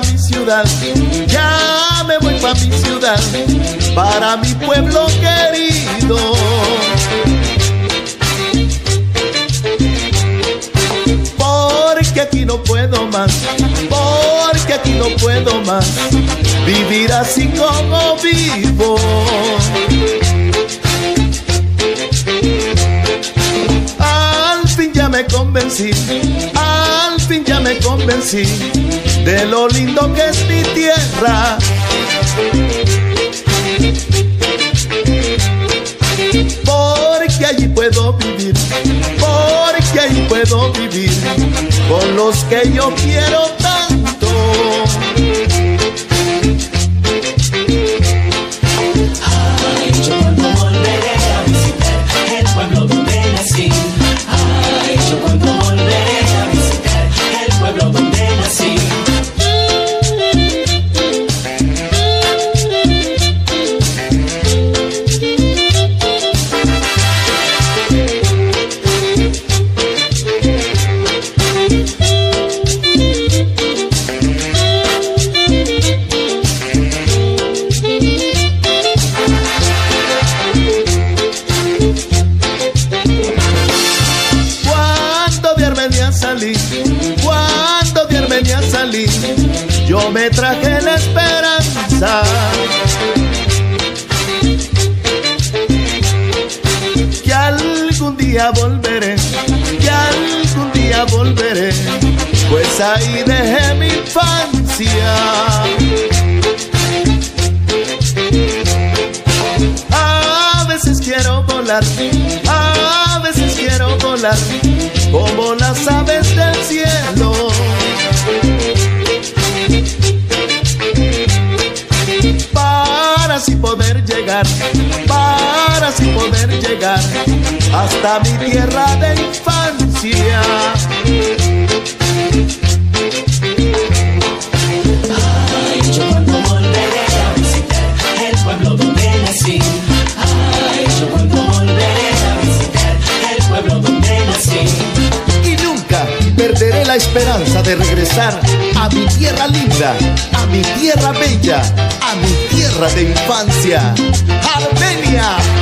pa' mi ciudad, ya me voy pa' mi ciudad, para mi pueblo querido. Porque aquí no puedo más, porque aquí no puedo más vivir así como vivo. Al fin ya me convencí me convencí de lo lindo que es mi tierra. Porque allí puedo vivir, porque allí puedo vivir con los que yo quiero tanto. Salí, cuando de Armenia salí, yo me traje la esperanza. Que algún día volveré, que algún día volveré, pues ahí dejé mi infancia. Veces quiero volar, a veces quiero volar, como las aves del cielo. Para así poder llegar, para así poder llegar hasta mi tierra de infancia. La esperanza de regresar a mi tierra linda, a mi tierra bella, a mi tierra de infancia, Armenia.